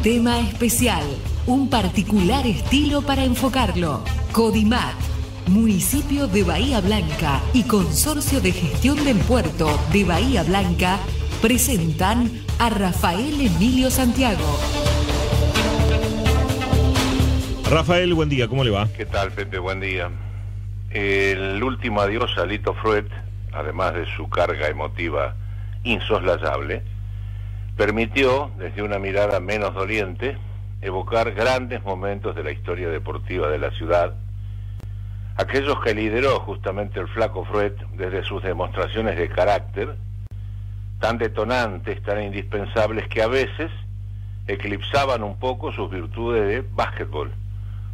Un tema especial, un particular estilo para enfocarlo. Codimat, Municipio de Bahía Blanca y Consorcio de Gestión del Puerto de Bahía Blanca presentan a Rafael Emilio Santiago. Rafael, buen día, ¿cómo le va? ¿Qué tal, Pepe? Buen día. El último adiós a Lito Freud, además de su carga emotiva insoslayable, permitió, desde una mirada menos doliente, evocar grandes momentos de la historia deportiva de la ciudad, aquellos que lideró justamente el flaco Freud desde sus demostraciones de carácter, tan detonantes, tan indispensables que a veces eclipsaban un poco sus virtudes de básquetbol,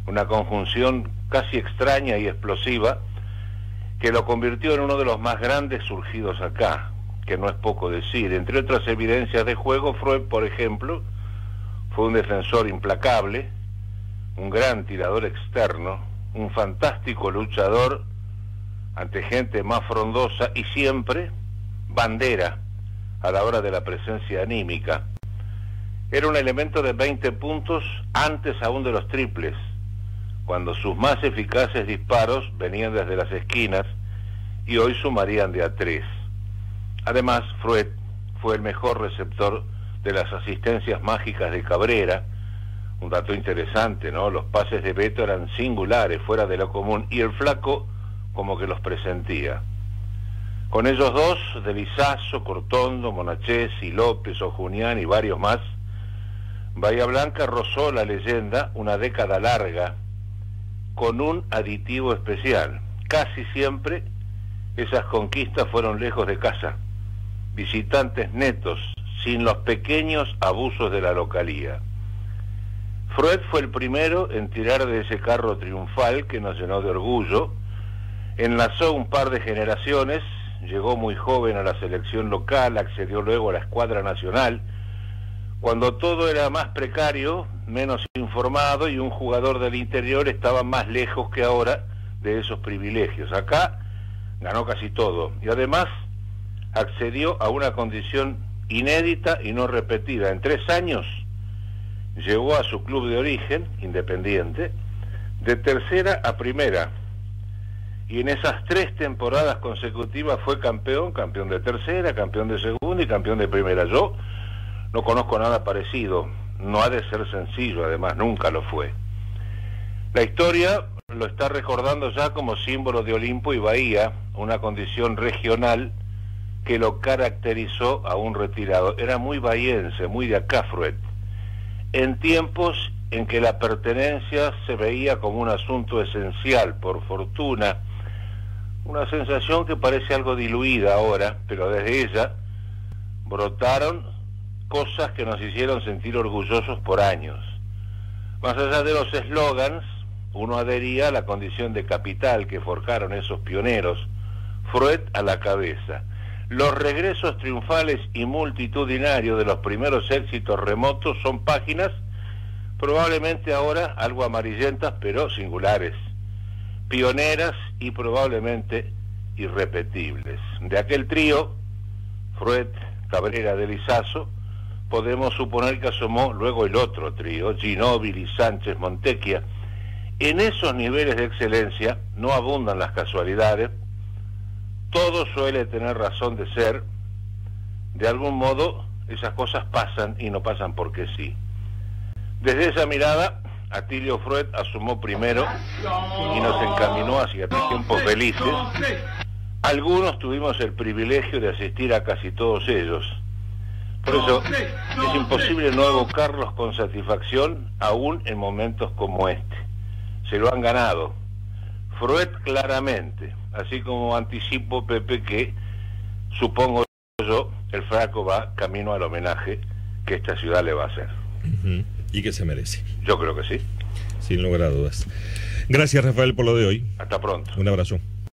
una conjunción casi extraña y explosiva que lo convirtió en uno de los más grandes surgidos acá, que no es poco decir. Entre otras evidencias de juego, Freud, por ejemplo, fue un defensor implacable, un gran tirador externo, un fantástico luchador ante gente más frondosa y siempre bandera a la hora de la presencia anímica. Era un elemento de 20 puntos antes aún de los triples, cuando sus más eficaces disparos venían desde las esquinas y hoy sumarían de a tres. Además, Freud fue el mejor receptor de las asistencias mágicas de Cabrera, un dato interesante, ¿no? Los pases de Beto eran singulares, fuera de lo común, y el flaco como que los presentía. Con ellos dos, de Lizazo, Cortondo, y López, Ojunián y varios más, Bahía Blanca rozó la leyenda una década larga con un aditivo especial. Casi siempre esas conquistas fueron lejos de casa visitantes netos, sin los pequeños abusos de la localía. Freud fue el primero en tirar de ese carro triunfal que nos llenó de orgullo, enlazó un par de generaciones, llegó muy joven a la selección local, accedió luego a la escuadra nacional, cuando todo era más precario, menos informado y un jugador del interior estaba más lejos que ahora de esos privilegios. Acá ganó casi todo y además accedió a una condición inédita y no repetida. En tres años llegó a su club de origen, Independiente, de tercera a primera. Y en esas tres temporadas consecutivas fue campeón, campeón de tercera, campeón de segunda y campeón de primera. Yo no conozco nada parecido. No ha de ser sencillo, además, nunca lo fue. La historia lo está recordando ya como símbolo de Olimpo y Bahía, una condición regional que lo caracterizó a un retirado. Era muy bahiense, muy de acá. En tiempos en que la pertenencia se veía como un asunto esencial, por fortuna, una sensación que parece algo diluida ahora, pero desde ella brotaron cosas que nos hicieron sentir orgullosos por años. Más allá de los eslogans, uno adhería a la condición de capital que forjaron esos pioneros, Freud a la cabeza los regresos triunfales y multitudinarios de los primeros éxitos remotos son páginas probablemente ahora algo amarillentas pero singulares, pioneras y probablemente irrepetibles. De aquel trío, Freud, Cabrera de Lizazo, podemos suponer que asomó luego el otro trío, Ginóbili, Sánchez, Montequia. En esos niveles de excelencia no abundan las casualidades, todo suele tener razón de ser, de algún modo esas cosas pasan y no pasan porque sí. Desde esa mirada, Atilio Freud asumó primero y nos encaminó hacia tiempos felices. Algunos tuvimos el privilegio de asistir a casi todos ellos. Por eso es imposible no evocarlos con satisfacción aún en momentos como este. Se lo han ganado. Freud claramente, así como anticipo, Pepe, que supongo yo, el fraco va camino al homenaje que esta ciudad le va a hacer. Y que se merece. Yo creo que sí. Sin lugar a dudas. Gracias, Rafael, por lo de hoy. Hasta pronto. Un abrazo.